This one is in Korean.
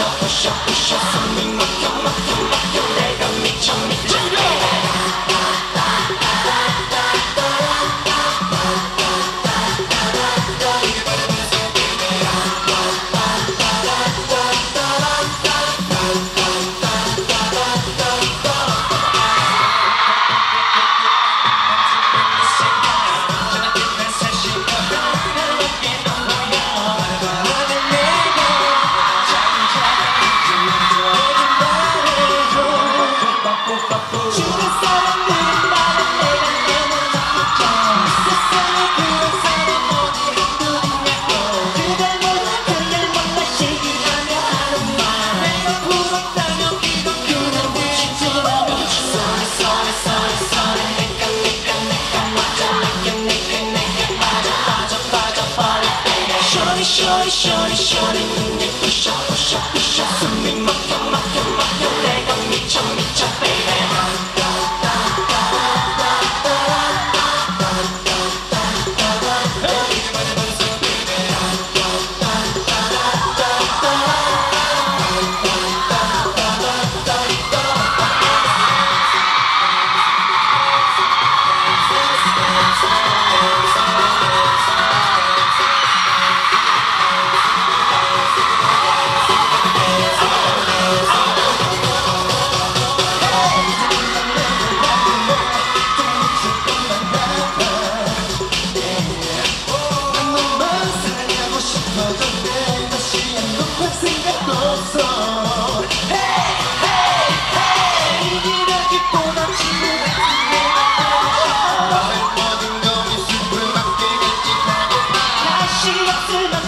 shaka, shaka, shaka. shorty, shorty, shorty 눈에 부셔 부셔 부셔 숨이 막혀 막혀 막혀 내가 미쳐 박수